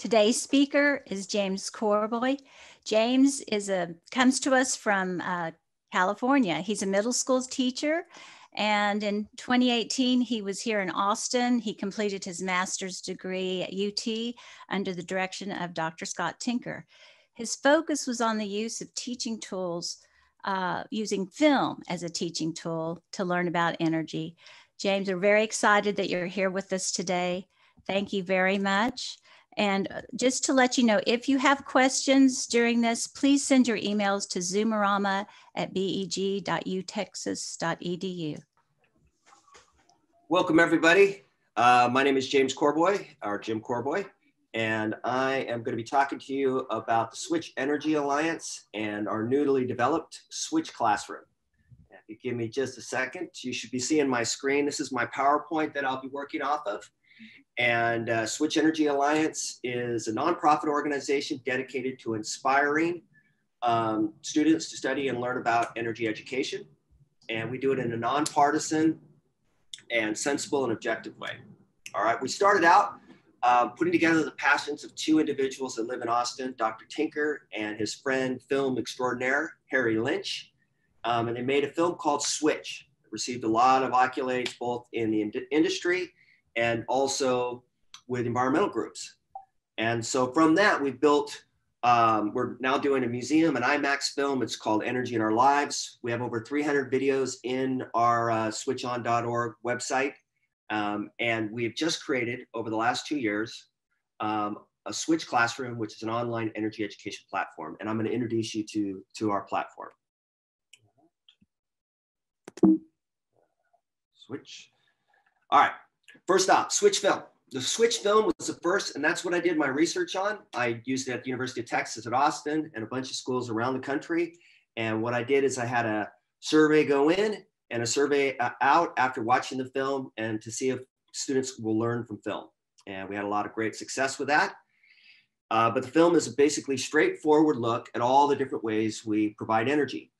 Today's speaker is James Corboy. James is a comes to us from uh, California. He's a middle school teacher, and in 2018 he was here in Austin. He completed his master's degree at UT under the direction of Dr. Scott Tinker. His focus was on the use of teaching tools, uh, using film as a teaching tool to learn about energy. James, we're very excited that you're here with us today. Thank you very much. And uh, just to let you know, if you have questions during this, please send your emails to zoomerama at beg.utexas.edu. Welcome, everybody. Uh, my name is James Corboy, or Jim Corboy, and I am going to be talking to you about the Switch Energy Alliance and our newly developed Switch Classroom. If you give me just a second, you should be seeing my screen. This is my PowerPoint that I'll be working off of. And uh, Switch Energy Alliance is a nonprofit organization dedicated to inspiring um, students to study and learn about energy education. And we do it in a nonpartisan and sensible and objective way. All right, we started out uh, putting together the passions of two individuals that live in Austin, Dr. Tinker and his friend, film extraordinaire, Harry Lynch. Um, and they made a film called Switch. It received a lot of accolades both in the ind industry and also with environmental groups. And so from that, we've built, um, we're now doing a museum, an IMAX film. It's called Energy in Our Lives. We have over 300 videos in our uh, switchon.org website. Um, and we've just created over the last two years um, a Switch Classroom, which is an online energy education platform. And I'm going to introduce you to, to our platform. Switch. All right. First off, switch film. The switch film was the first, and that's what I did my research on. I used it at the University of Texas at Austin and a bunch of schools around the country. And what I did is I had a survey go in and a survey uh, out after watching the film and to see if students will learn from film. And we had a lot of great success with that. Uh, but the film is a basically straightforward look at all the different ways we provide energy.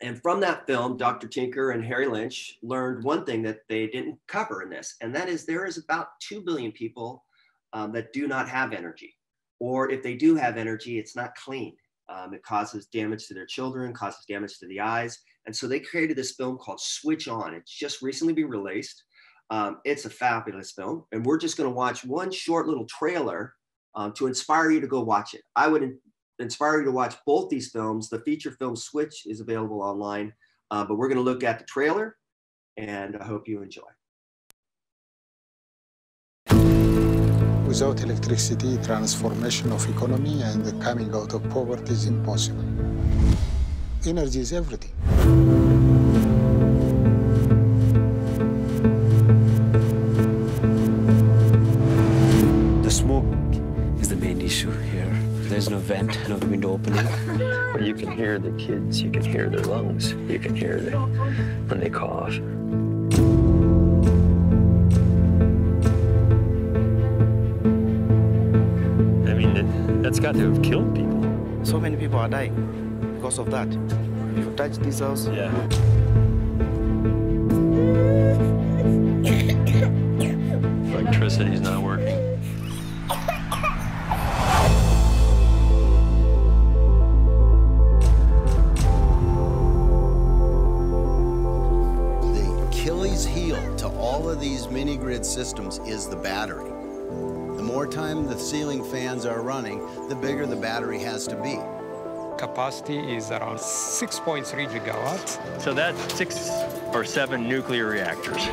And from that film, Dr. Tinker and Harry Lynch learned one thing that they didn't cover in this, and that is there is about 2 billion people um, that do not have energy. Or if they do have energy, it's not clean. Um, it causes damage to their children, causes damage to the eyes. And so they created this film called Switch On. It's just recently been released. Um, it's a fabulous film. And we're just going to watch one short little trailer um, to inspire you to go watch it. I would inspire you to watch both these films. The feature film Switch is available online, uh, but we're going to look at the trailer and I hope you enjoy. Without electricity, transformation of economy and the coming out of poverty is impossible. Energy is everything. There's no vent, no window opening. But you can hear the kids, you can hear their lungs, you can hear them when they cough. I mean, that, that's got to have killed people. So many people are dying because of that. If you touch this house, Yeah. Is the battery. The more time the ceiling fans are running, the bigger the battery has to be. capacity is around 6.3 gigawatts. So that's six or seven nuclear reactors.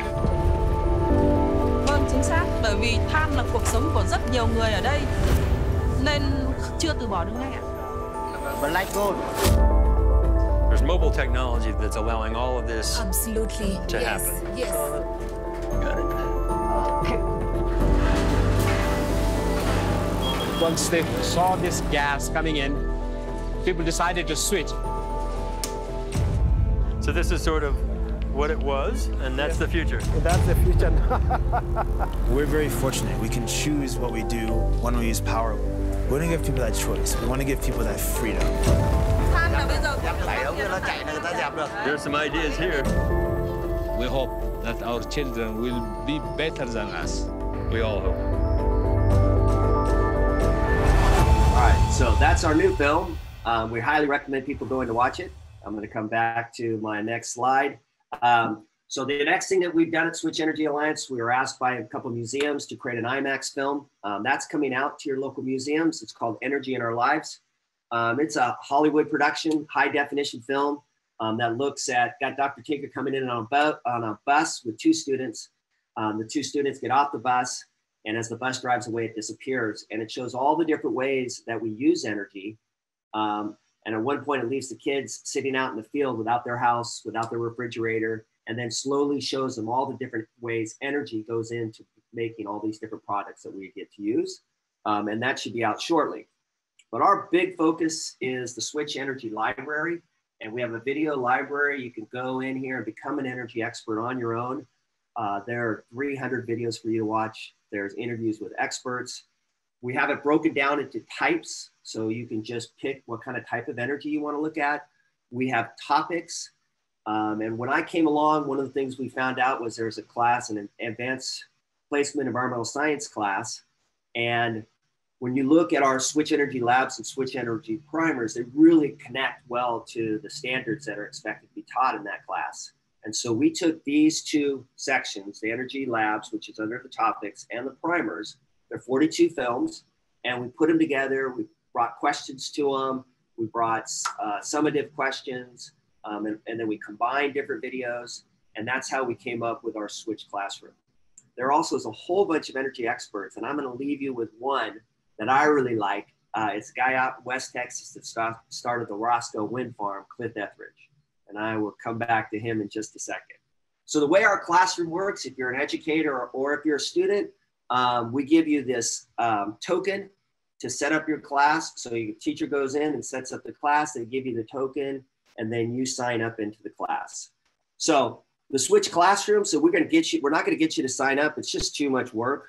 Vâng, chính xác. Bởi vì than là cuộc sống của rất nhiều người ở đây. Nên chưa từ bỏ được ngay ạ. Black gold. There's mobile technology that's allowing all of this Absolutely. to yes. happen. Yes. Got it. Once they saw this gas coming in, people decided to switch. So this is sort of what it was, and that's the future. that's the future. We're very fortunate. We can choose what we do when we use power. We want to give people that choice. We want to give people that freedom. Than là bây giờ There's some ideas here. We hope that our children will be better than us. We all hope. That's our new film. Um, we highly recommend people going to watch it. I'm going to come back to my next slide. Um, so the next thing that we've done at Switch Energy Alliance, we were asked by a couple museums to create an IMAX film. Um, that's coming out to your local museums. It's called Energy in Our Lives. Um, it's a Hollywood production, high definition film um, that looks at, got Dr. Tinker coming in on a, boat, on a bus with two students. Um, the two students get off the bus and as the bus drives away, it disappears. And it shows all the different ways that we use energy. Um, and at one point, it leaves the kids sitting out in the field without their house, without their refrigerator, and then slowly shows them all the different ways energy goes into making all these different products that we get to use. Um, and that should be out shortly. But our big focus is the Switch Energy Library. And we have a video library. You can go in here and become an energy expert on your own. Uh, there are 300 videos for you to watch. There's interviews with experts. We have it broken down into types, so you can just pick what kind of type of energy you want to look at. We have topics. Um, and when I came along, one of the things we found out was there's a class, an advanced placement environmental science class. And when you look at our switch energy labs and switch energy primers, they really connect well to the standards that are expected to be taught in that class. And so we took these two sections, the energy labs, which is under the topics, and the primers. They're 42 films, and we put them together. We brought questions to them. We brought uh, summative questions, um, and, and then we combined different videos. And that's how we came up with our Switch Classroom. There also is a whole bunch of energy experts, and I'm going to leave you with one that I really like. Uh, it's a guy out in West Texas that start, started the Roscoe Wind Farm, Cliff Etheredge and I will come back to him in just a second. So the way our classroom works, if you're an educator or, if you're a student, um, we give you this um, token to set up your class. So your teacher goes in and sets up the class, they give you the token, and then you sign up into the class. So the switch classroom, so we're gonna get you, we're not gonna get you to sign up, it's just too much work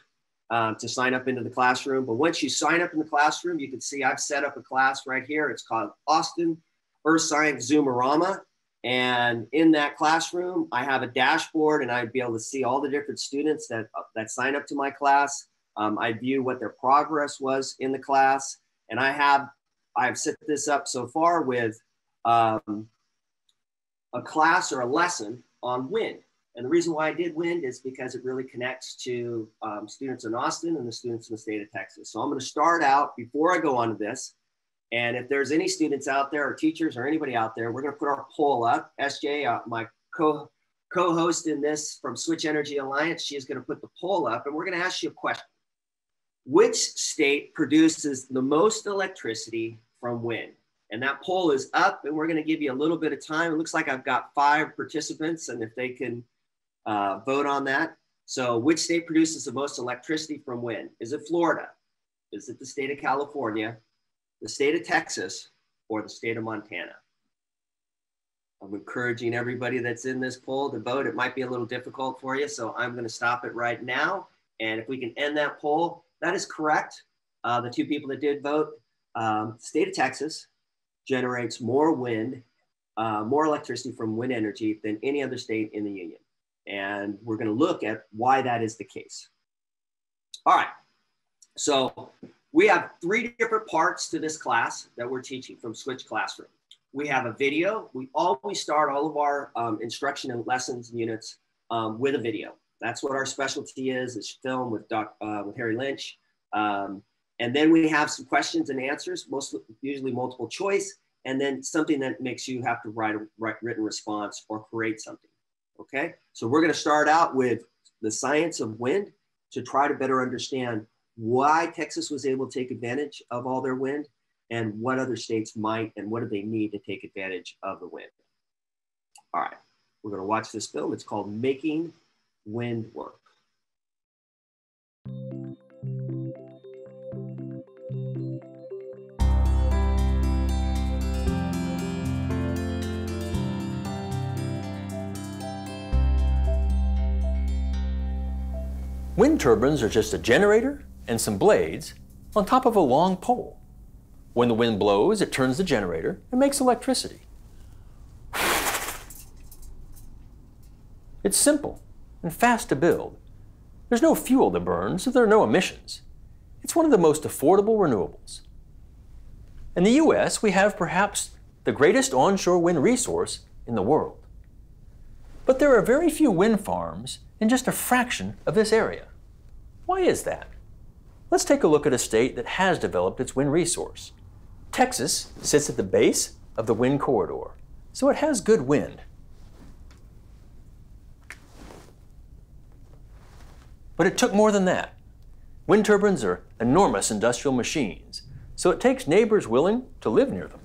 um, to sign up into the classroom. But once you sign up in the classroom, you can see I've set up a class right here. It's called Austin Earth Science Zoomerama. And in that classroom, I have a dashboard and I'd be able to see all the different students that, that sign up to my class. Um, I view what their progress was in the class. And I have, I've set this up so far with um, a class or a lesson on wind. And the reason why I did wind is because it really connects to um, students in Austin and the students in the state of Texas. So I'm going to start out before I go on to this. And if there's any students out there or teachers or anybody out there, we're going to put our poll up. SJ, uh, my co co-host in this from Switch Energy Alliance, she is going to put the poll up and we're going to ask you a question. Which state produces the most electricity from wind? And that poll is up and we're going to give you a little bit of time. It looks like I've got five participants and if they can uh, vote on that. So which state produces the most electricity from wind? Is it Florida? Is it the state of California? The state of Texas or the state of Montana. I'm encouraging everybody that's in this poll to vote. It might be a little difficult for you, so I'm going to stop it right now. And if we can end that poll, that is correct. Uh, the two people that did vote, um, state of Texas generates more wind, uh, more electricity from wind energy than any other state in the union. And we're going to look at why that is the case. All right. So we have three different parts to this class that we're teaching from Switch Classroom. We have a video. We always start all of our um, instruction and lessons and units um, with a video. That's what our specialty is, is film with, Doc, uh, with Harry Lynch. Um, and then we have some questions and answers, most usually multiple choice, and then something that makes you have to write a write written response or create something. Okay, so we're going to start out with the science of wind to try to better understand why Texas was able to take advantage of all their wind and what other states might and what do they need to take advantage of the wind. All right, we're going to watch this film. It's called Making Wind Work. Wind turbines are just a generator and some blades on top of a long pole. When the wind blows, it turns the generator and makes electricity. It's simple and fast to build. There's no fuel to burn, so there are no emissions. It's one of the most affordable renewables. In the US, we have perhaps the greatest onshore wind resource in the world. But there are very few wind farms in just a fraction of this area. Why is that? Let's take a look at a state that has developed its wind resource. Texas sits at the base of the wind corridor, so it has good wind. But it took more than that. Wind turbines are enormous industrial machines, so it takes neighbors willing to live near them.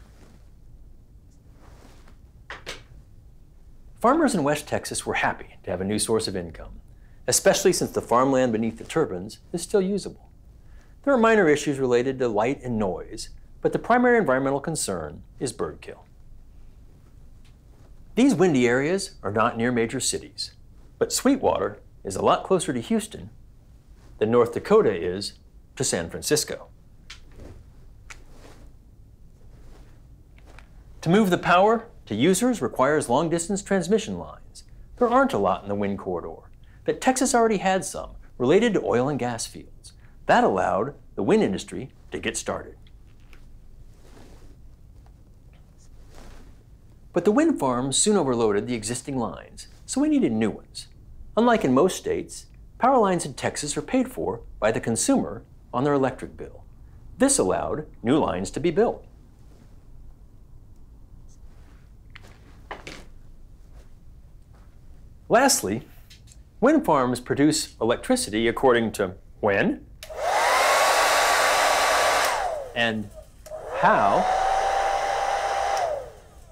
Farmers in West Texas were happy to have a new source of income, especially since the farmland beneath the turbines is still usable. There are minor issues related to light and noise, but the primary environmental concern is bird kill. These windy areas are not near major cities, but Sweetwater is a lot closer to Houston than North Dakota is to San Francisco. To move the power to users requires long distance transmission lines. There aren't a lot in the wind corridor, but Texas already had some related to oil and gas fields. That allowed the wind industry to get started. But the wind farms soon overloaded the existing lines, so we needed new ones. Unlike in most states, power lines in Texas are paid for by the consumer on their electric bill. This allowed new lines to be built. Lastly, wind farms produce electricity according to when and how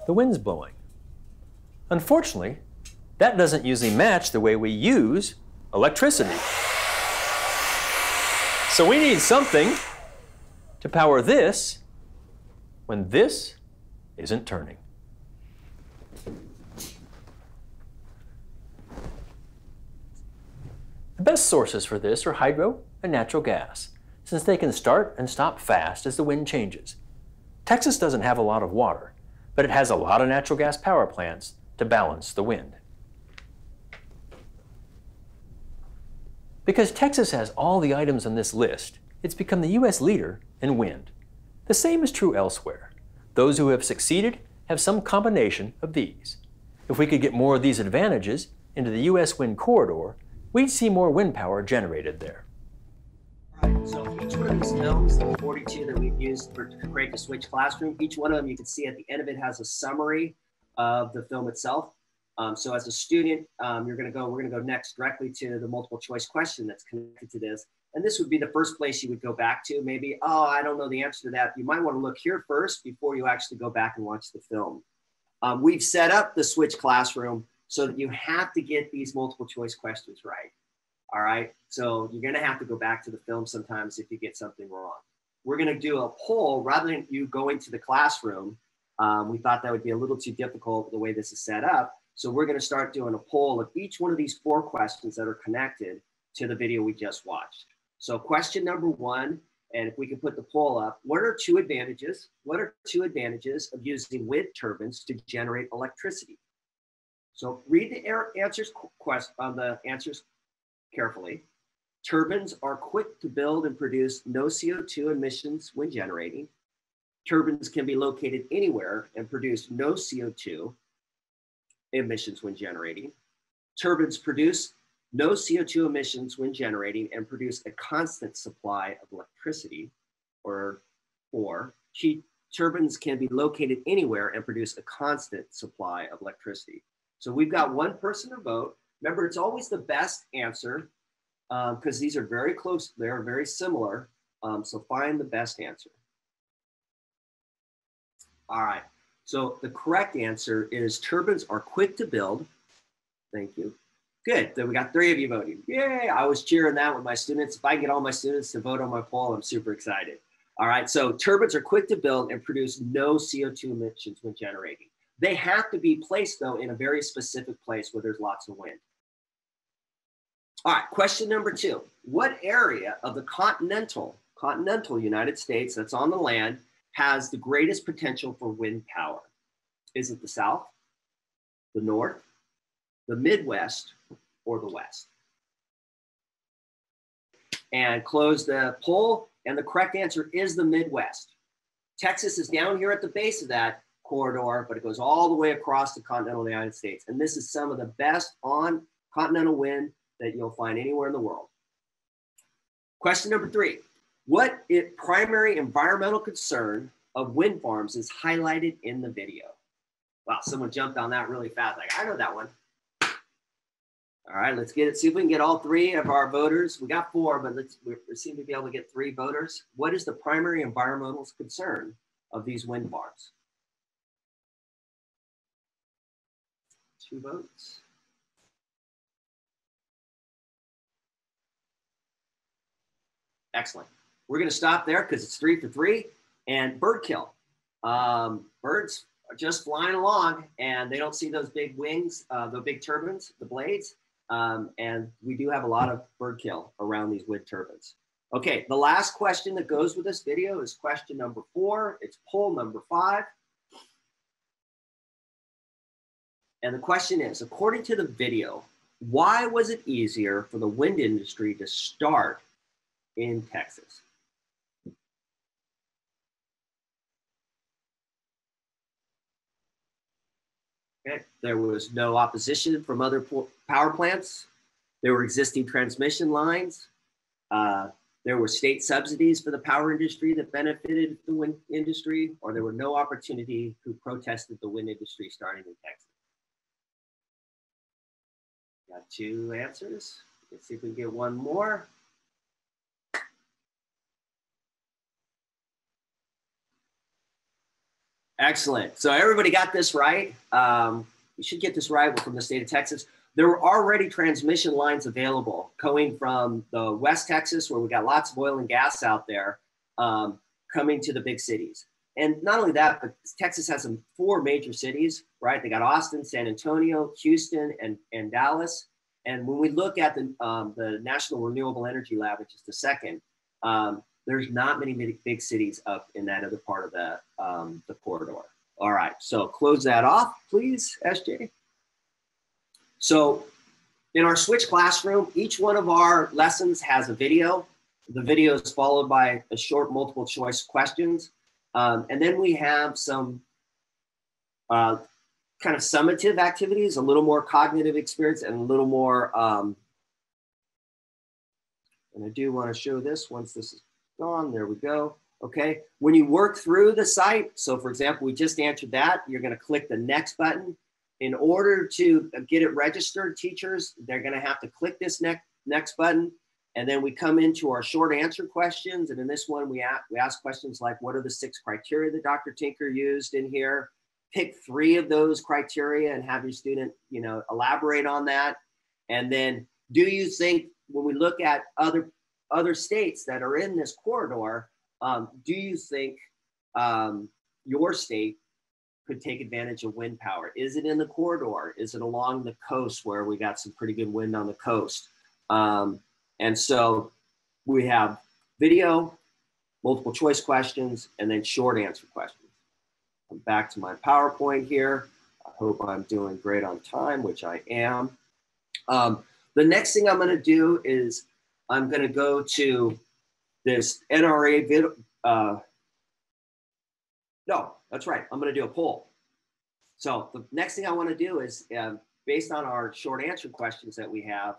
the wind's blowing. Unfortunately, that doesn't usually match the way we use electricity. So we need something to power this when this isn't turning. The best sources for this are hydro and natural gas, since they can start and stop fast as the wind changes. Texas doesn't have a lot of water, but it has a lot of natural gas power plants to balance the wind. Because Texas has all the items on this list, it's become the U.S. leader in wind. The same is true elsewhere. Those who have succeeded have some combination of these. If we could get more of these advantages into the U.S. wind corridor, we'd see more wind power generated there. So each one of these films, the 42 that we've used for create the Switch Classroom, each one of them you can see at the end of it has a summary of the film itself. Um, so as a student, um, you're going to go, we're going to go next directly to the multiple choice question that's connected to this. And this would be the first place you would go back to. Maybe, oh, I don't know the answer to that. You might want to look here first before you actually go back and watch the film. Um, we've set up the Switch Classroom so that you have to get these multiple choice questions right. All right. So you're going to have to go back to the film sometimes if you get something wrong. We're going to do a poll rather than you going to the classroom. Um, we thought that would be a little too difficult the way this is set up. So we're going to start doing a poll of each one of these four questions that are connected to the video we just watched. So question number one, and if we can put the poll up, what are two advantages? What are two advantages of using wind turbines to generate electricity? So read the answers quest on the answers carefully. Turbines are quick to build and produce no CO2 emissions when generating. Turbines can be located anywhere and produce no CO2 emissions when generating. Turbines produce no CO2 emissions when generating and produce a constant supply of electricity. Or, or turbines can be located anywhere and produce a constant supply of electricity. So we've got one person to vote. Remember, it's always the best answer because um, these are very close. They're very similar. Um, so find the best answer. All right. So the correct answer is turbines are quick to build. Thank you. Good. Then we got three of you voting. Yay. I was cheering that with my students. If I get all my students to vote on my poll, I'm super excited. All right. So turbines are quick to build and produce no CO2 emissions when generating. They have to be placed, though, in a very specific place where there's lots of wind. All right. Question number two What area of the continental, continental United States that's on the land has the greatest potential for wind power? Is it the South, the North, the Midwest, or the West? And close the poll, and the correct answer is the Midwest. Texas is down here at the base of that corridor, but it goes all the way across the continental United States. And this is some of the best on continental wind that you'll find anywhere in the world. Question number three. What it, primary environmental concern of wind farms is highlighted in the video? Wow, someone jumped on that really fast. Like, I know that one. All right, let's get it. See if we can get all three of our voters. We got four, but let's we seem to be able to get three voters. What is the primary environmental concern of these wind farms? Two votes. Excellent. We're going to stop there because it's three for three. And bird kill. Um, birds are just flying along and they don't see those big wings, uh, the big turbines, the blades. Um, and we do have a lot of bird kill around these wind turbines. Okay, the last question that goes with this video is question number four. It's poll number five. And the question is, according to the video, why was it easier for the wind industry to start in Texas? Okay. There was no opposition from other power plants. There were existing transmission lines. Uh, there were state subsidies for the power industry that benefited the wind industry, or there were no opportunity who protested the wind industry starting in Texas. Got two answers. Let's see if we can get one more. Excellent. So everybody got this right. Um, you should get this right We're from the state of Texas. There were already transmission lines available going from the West Texas, where we got lots of oil and gas out there, um, coming to the big cities. And not only that, but Texas has some four major cities, right? They got Austin, San Antonio, Houston, and, and Dallas. And when we look at the, um, the National Renewable Energy Lab, which is the second, um, there's not many big, big cities up in that other part of the, um, the corridor. All right, so close that off, please, SJ. So in our switch classroom, each one of our lessons has a video. The video is followed by a short multiple choice questions. Um, and then we have some uh, kind of summative activities, a little more cognitive experience and a little more, um, and I do want to show this once this is gone. There we go. Okay. When you work through the site, so for example, we just answered that, you're going to click the next button. In order to get it registered, teachers, they're going to have to click this next, next button. And then we come into our short answer questions. And in this one, we, ask, we ask questions like, what are the six criteria that Dr. Tinker used in here? Pick three of those criteria and have your student, you know, elaborate on that. And then do you think when we look at other other states that are in this corridor, um, do you think um, your state could take advantage of wind power? Is it in the corridor? Is it along the coast where we got some pretty good wind on the coast? Um, and so we have video, multiple choice questions, and then short answer questions. I'm back to my PowerPoint here. I hope I'm doing great on time, which I am. Um, the next thing I'm going to do is I'm going to go to this NRA video. Uh, no, that's right. I'm going to do a poll. So the next thing I want to do is uh, based on our short answer questions that we have,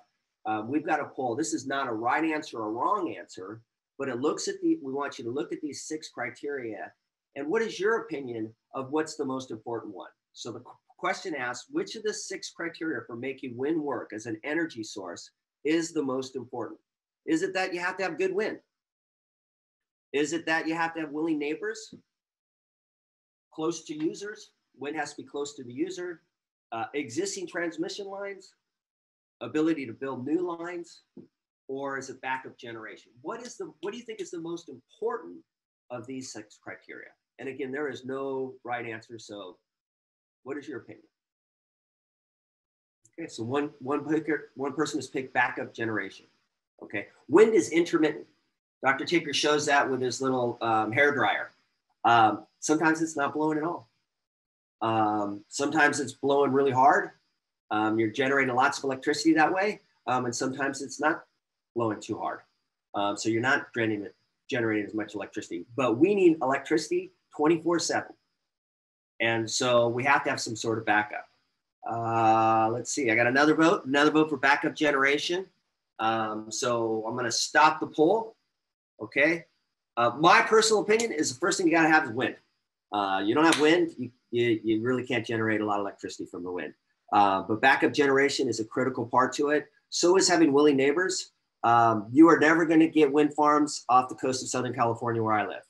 uh, we've got a poll. This is not a right answer or wrong answer, but it looks at the, we want you to look at these six criteria. And what is your opinion of what's the most important one? So the question asks, which of the six criteria for making wind work as an energy source is the most important? Is it that you have to have good wind? Is it that you have to have willing neighbors? Close to users? Wind has to be close to the user. Uh, existing transmission lines? Ability to build new lines? Or is it backup generation? What is the what do you think is the most important of these six criteria? And again, there is no right answer. So what is your opinion? Okay, so one one picker, one person has picked backup generation. Okay, wind is intermittent. Dr. Tinker shows that with his little um, hair dryer. Um, sometimes it's not blowing at all. Um, sometimes it's blowing really hard. Um, you're generating lots of electricity that way, um, and sometimes it's not blowing too hard. Um, so you're not generating, as much electricity. But we need electricity 24 7. And so we have to have some sort of backup. Uh, let's see, I got another vote, another vote for backup generation. Um, so I'm going to stop the poll. Okay. Uh, my personal opinion is the first thing you got to have is wind. Uh, you don't have wind, you, you, you, really can't generate a lot of electricity from the wind. Uh, but backup generation is a critical part to it. So is having willing neighbors. Um, you are never going to get wind farms off the coast of Southern California where I live.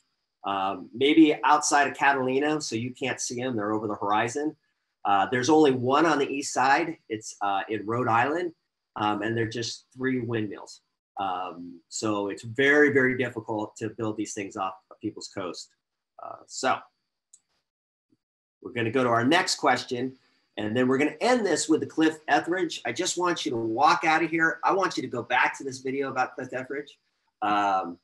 Um, maybe outside of Catalina, so you can't see them, they're over the horizon. Uh, there's only one on the east side, it's uh, in Rhode Island, um, and they're just three windmills. Um, so it's very, very difficult to build these things off of people's coast. Uh, so we're going to go to our next question. And then we're going to end this with the Cliff Etheredge. I just want you to walk out of here. I want you to go back to this video about Cliff Etheredge. Um,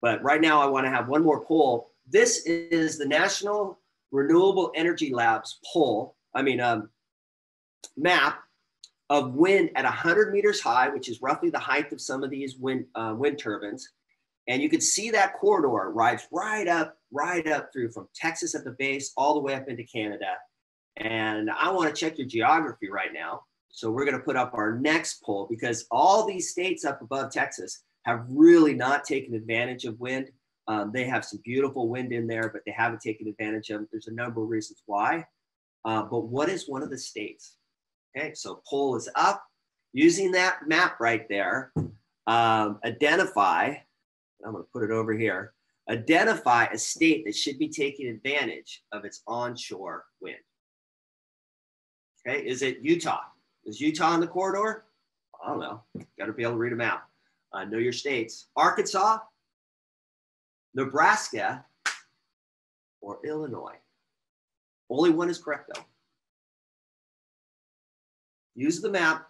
but right now, I want to have one more poll. This is the National Renewable Energy Labs poll, I mean, um, map of wind at 100 meters high, which is roughly the height of some of these wind, uh, wind turbines. And you can see that corridor rides right up, right up through from Texas at the base all the way up into Canada. And I want to check your geography right now. So we're going to put up our next poll because all these states up above Texas have really not taken advantage of wind. Um, they have some beautiful wind in there, but they haven't taken advantage of it. There's a number of reasons why. Uh, but what is one of the states? Okay, so poll is up. Using that map right there, um, identify, I'm going to put it over here, identify a state that should be taking advantage of its onshore wind. Okay, is it Utah? Is Utah in the corridor? I don't know. Got to be able to read a map. Uh, know your states. Arkansas, Nebraska, or Illinois. Only one is correct though. Use the map.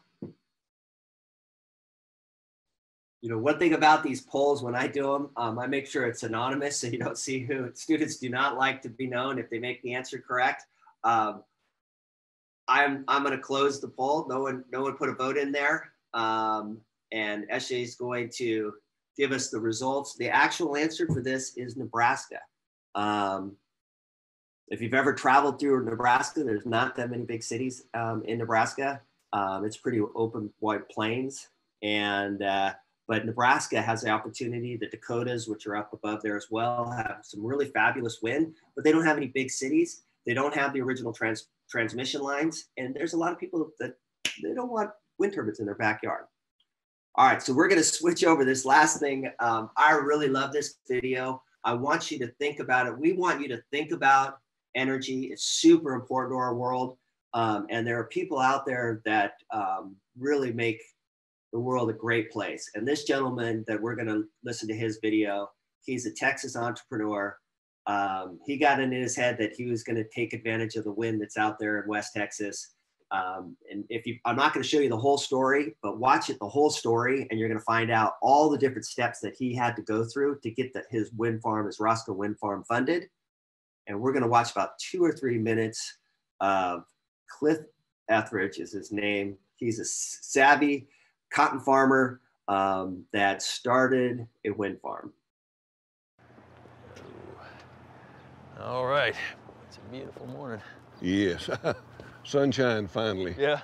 You know, one thing about these polls when I do them, um, I make sure it's anonymous so you don't see who students do not like to be known if they make the answer correct. Um, I'm I'm going to close the poll. No one no one put a vote in there, um, and Eshe is going to give us the results. The actual answer for this is Nebraska. Um, if you've ever traveled through Nebraska, there's not that many big cities um, in Nebraska. Um, it's pretty open wide plains, and uh, but Nebraska has the opportunity. The Dakotas, which are up above there as well, have some really fabulous wind, but they don't have any big cities. They don't have the original trans transmission lines. And there's a lot of people that they don't want wind turbines in their backyard. All right, so we're gonna switch over this last thing. Um, I really love this video. I want you to think about it. We want you to think about energy. It's super important to our world. Um, and there are people out there that um, really make the world a great place. And this gentleman that we're gonna listen to his video, he's a Texas entrepreneur um, he got it in his head that he was going to take advantage of the wind that's out there in West Texas. Um, and if you, I'm not going to show you the whole story, but watch it the whole story, and you're going to find out all the different steps that he had to go through to get the, his wind farm, his Roscoe wind farm funded. And we're going to watch about two or three minutes of Cliff Etheredge is his name. He's a savvy cotton farmer um, that started a wind farm. All right. It's a beautiful morning. Yes. Sunshine finally. Yeah.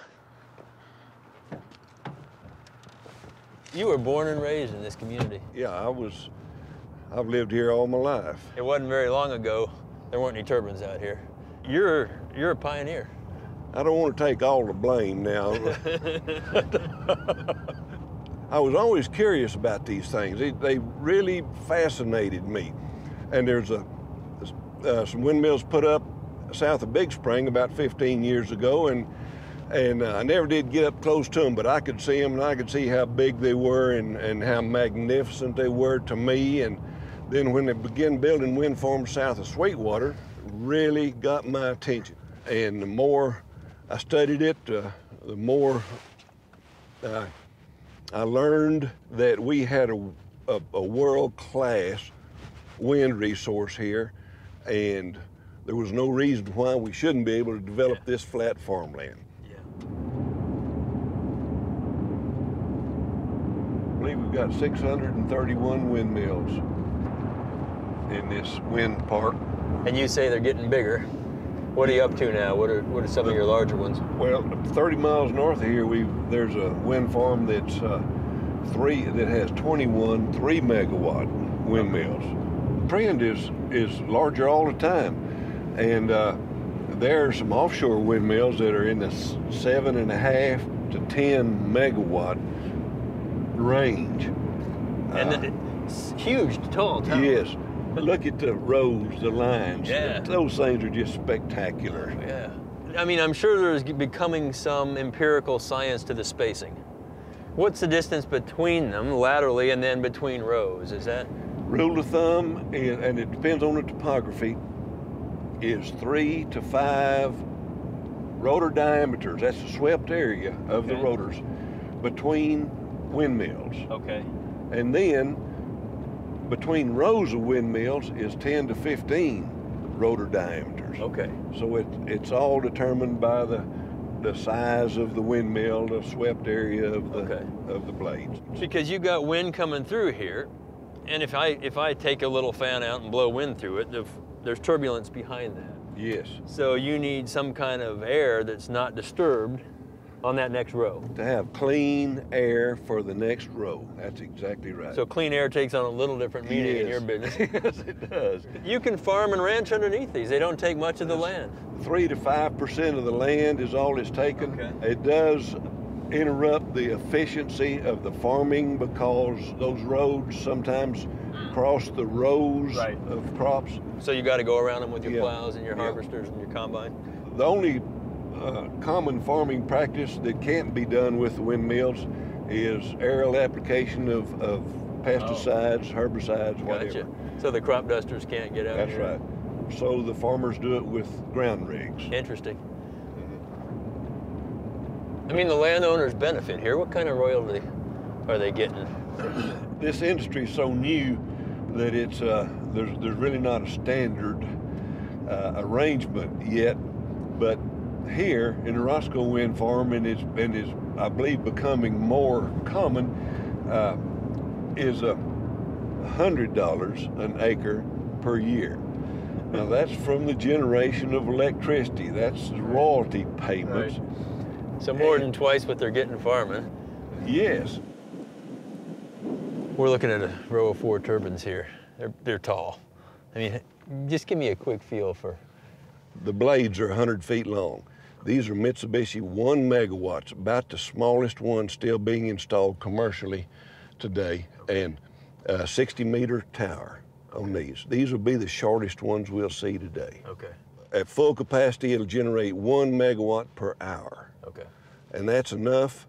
You were born and raised in this community. Yeah, I was. I've lived here all my life. It wasn't very long ago. There weren't any turbines out here. You're you're a pioneer. I don't want to take all the blame now. I was always curious about these things. They, they really fascinated me. And there's a uh, some windmills put up south of Big Spring about 15 years ago, and and uh, I never did get up close to them, but I could see them, and I could see how big they were and, and how magnificent they were to me. And then when they began building wind farms south of Sweetwater, really got my attention. And the more I studied it, uh, the more uh, I learned that we had a, a, a world-class wind resource here and there was no reason why we shouldn't be able to develop yeah. this flat farmland. Yeah. I believe we've got 631 windmills. in this wind park. And you say they're getting bigger. What are you up to now? What are what are some of your larger ones? Well, 30 miles north of here, we there's a wind farm that's uh, three that has 21 three megawatt windmills. The trend is is larger all the time, and uh, there are some offshore windmills that are in the seven and a half to 10 megawatt range. And Uh, it's huge, tall towers. Yes. Look at the rows, the lines. Yeah. Those things are just spectacular. Yeah. I mean, I'm sure there's becoming some empirical science to the spacing. What's the distance between them laterally and then between rows? Is that Rule of thumb, and, and it depends on the topography, is three to five rotor diameters. That's the swept area of the rotors between windmills. okay? And then between rows of windmills is 10 to 15 rotor diameters. Okay. So it, it's all determined by the the size of the windmill, the swept area of the Okay. of the blades. Because you got wind coming through here, and if I if I take a little fan out and blow wind through it, there's turbulence behind that. Yes. So you need some kind of air that's not disturbed on that next row. To have clean air for the next row. That's exactly right. So clean air takes on a little different meaning in your business. yes, it does. You can farm and ranch underneath these. They don't take much of the land. Three to five percent of the land is all it's taken. Okay. It does interrupt the efficiency of the farming because those roads sometimes cross the rows Right. of crops. So you got to go around them with your Yeah. plows and your Yeah. harvesters and your combine. The only uh, common farming practice that can't be done with the windmills is aerial application of, of pesticides, herbicides, whatever. Gotcha. So the crop dusters can't get out. That's here. right. So the farmers do it with ground rigs. Interesting. I mean, the landowners benefit here. What kind of royalty are they getting? This industry is so new that it's uh, there's there's really not a standard uh, arrangement yet. But here in the Roscoe Wind Farm, and it's and is I believe becoming more common, uh, is a hundred dollars an acre per year. Now that's from the generation of electricity. That's royalty payments. So more than twice what they're getting farming. Yes. We're looking at a row of four turbines here. They're, they're tall. I mean, just give me a quick feel for. The blades are 100 feet long. These are Mitsubishi 1 megawatts, about the smallest one still being installed commercially today, and a 60 meter tower on these. These will be the shortest ones we'll see today. Okay. At full capacity, it'll generate 1 megawatt per hour, Okay. and that's enough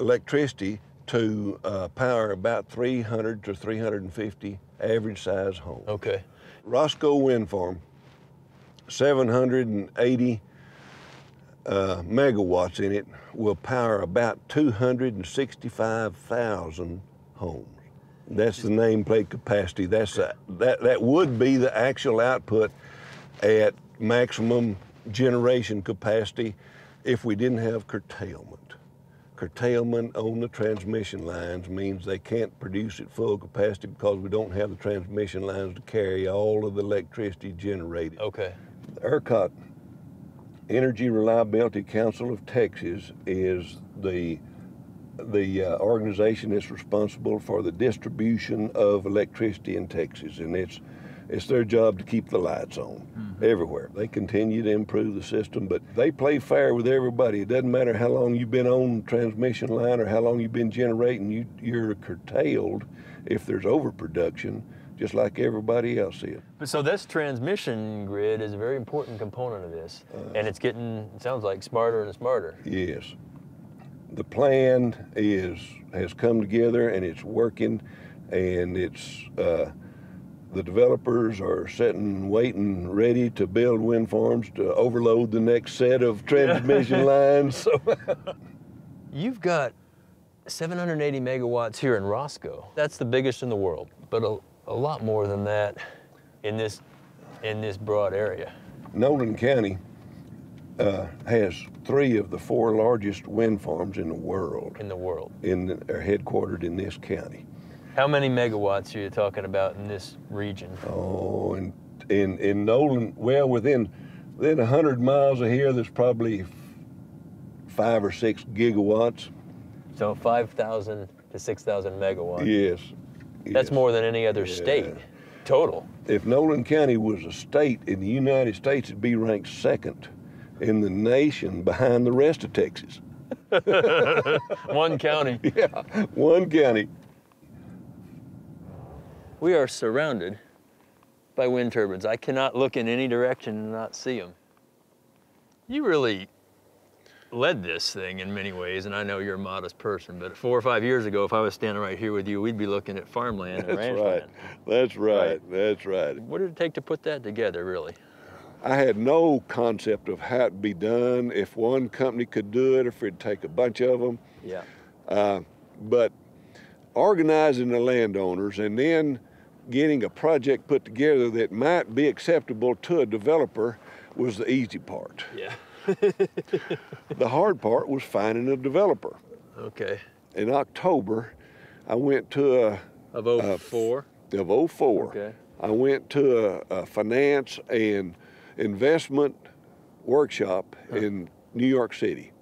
electricity to uh, power about 300 to 350 average size homes. Okay. Roscoe Wind Farm, 780 uh, megawatts in it, will power about 265,000 homes. That's the nameplate capacity. That's a, that that would be the actual output at maximum generation capacity if we didn't have curtailment. Curtailment on the transmission lines means they can't produce at full capacity because we don't have the transmission lines to carry all of the electricity generated. Okay. ERCOT, Energy Reliability Council of Texas, is the the uh, organization that's responsible for the distribution of electricity in Texas, and it's it's their job to keep the lights on everywhere. They continue to improve the system, but they play fair with everybody. It doesn't matter how long you've been on the transmission line or how long you've been generating. You you're curtailed if there's overproduction, just like everybody else is. But so this transmission grid is a very important component of this, and it's getting it sounds like smarter and smarter. Yes. The plan is has come together and it's working, and it's uh, the developers are sitting, waiting, ready to build wind farms to overload the next set of transmission lines. So You've got 780 megawatts here in Roscoe. That's the biggest in the world, but a, a lot more than that in this in this broad area. Nolan County uh, has three of the four largest wind farms in the world. In the world. In are headquartered in this county, How many megawatts are you talking about in this region? Oh, in in in Nolan, well, within within hundred miles of here, there's probably five or six gigawatts. So 5,000 to 6,000 megawatts. Yes. That's more than any other state total. If Nolan County was a state in the United States, it'd be ranked second in the nation behind the rest of Texas. one county. Yeah, one county. We are surrounded by wind turbines. I cannot look in any direction and not see them. You really led this thing in many ways, and I know you're a modest person, but four or five years ago, if I was standing right here with you, we'd be looking at farmland and That's right. That's right. That's right. What did it take to put that together, really? I had no concept of how it'd be done, if one company could do it, if it'd take a bunch of them. Yeah. Uh, but organizing the landowners and then getting a project put together that might be acceptable to a developer was the easy part. Yeah. the hard part was finding a developer. Okay. In October, I went to a of 04 of 04. Okay. I went to a, a finance and investment workshop in New York City.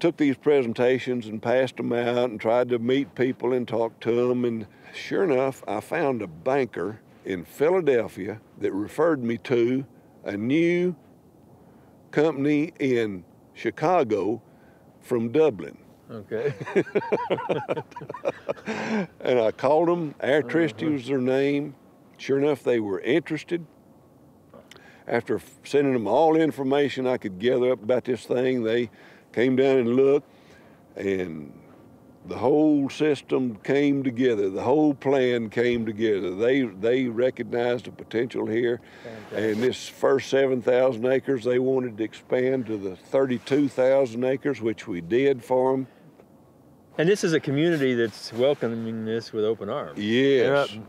Took these presentations and passed them out and tried to meet people and talk to them. And sure enough, I found a banker in Philadelphia that referred me to a new company in Chicago from Dublin. Okay. and I called them. Airtricity uh-huh. was their name. Sure enough, they were interested. After sending them all the information I could gather up about this thing, they came down and looked, and the whole system came together. The whole plan came together. They they recognized the potential here, and this first 7,000 acres they wanted to expand to the 32,000 acres, which we did for them. And this is a community that's welcoming this with open arms. Yes. up-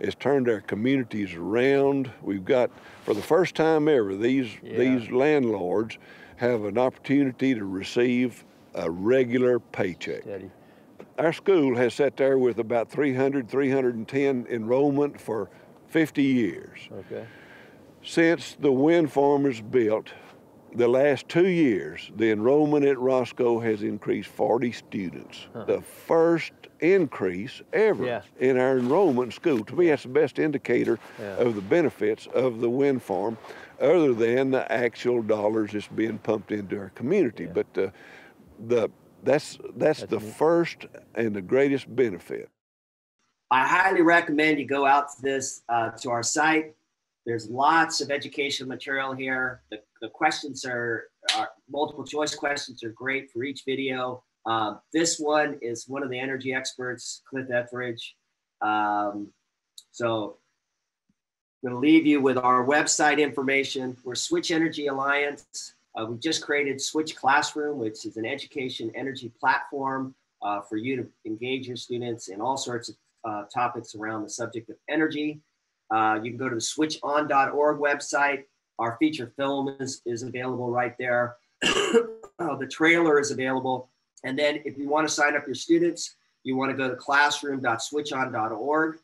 It's turned our communities around. We've got, for the first time ever, these these landlords have an opportunity to receive a regular paycheck. Our school has sat there with about 300, 310 enrollment for 50 years. Okay. Since the wind farm is built, the last two years, the enrollment at Roscoe has increased 40 students. The first increase ever Yeah. in our enrollment in school. To me, that's the best indicator Yeah. of the benefits of the wind farm, other than the actual dollars that's being pumped into our community. But uh, the that's that's, the first and the greatest benefit. I highly recommend you go out to this uh, to our site. There's lots of educational material here. The, the questions are, are multiple choice questions are great for each video. Um, this one is one of the energy experts, Cliff Etheredge. Um, so I'm going to leave you with our website information. We're Switch Energy Alliance. Uh, we just created Switch Classroom, which is an education energy platform uh, for you to engage your students in all sorts of uh, topics around the subject of energy. Uh, you can go to the switchon.org website. Our feature film is, is available right there. Uh, the trailer is available. And then if you want to sign up your students, you want to go to classroom.switchon.org.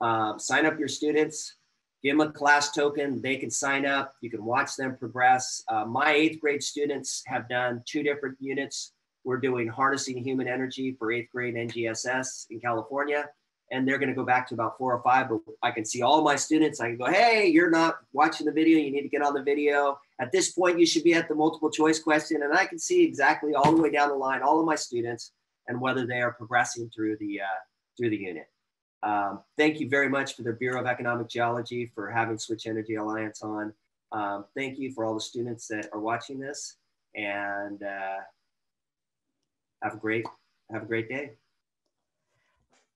Um, sign up your students, give them a class token. They can sign up. You can watch them progress. Uh, my eighth grade students have done two different units. We're doing harnessing human energy for eighth grade NGSS in California. And they're going to go back to about four or five, but I can see all my students. I can go, hey, you're not watching the video. You need to get on the video. At this point, you should be at the multiple choice question. And I can see exactly all the way down the line, all of my students and whether they are progressing through the, uh, through the unit. Um, thank you very much for the Bureau of Economic Geology for having Switch Energy Alliance on. Um, thank you for all the students that are watching this and uh, have a great, have a great day.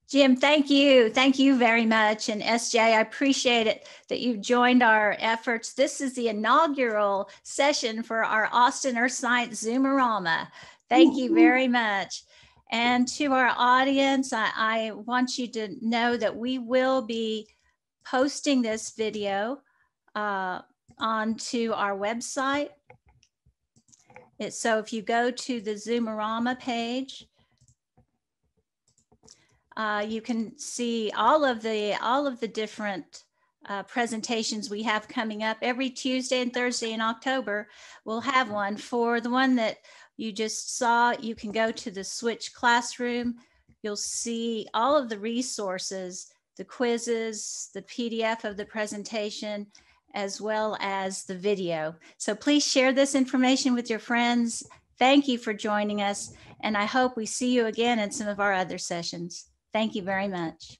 Jim, thank you. Thank you very much. And SJ, I appreciate it that you joined our efforts. This is the inaugural session for our Austin Earth Science Zoomerama. Thank you very much. And to our audience, I, I want you to know that we will be posting this video uh, onto our website. It's, so if you go to the Zoomerama page, uh, you can see all of the all of the different uh, presentations we have coming up every Tuesday and Thursday in October. We'll have one for the one that you just saw. You can go to the Switch Classroom. You'll see all of the resources, the quizzes, the PDF of the presentation, as well as the video. So please share this information with your friends. Thank you for joining us, and I hope we see you again in some of our other sessions. Thank you very much.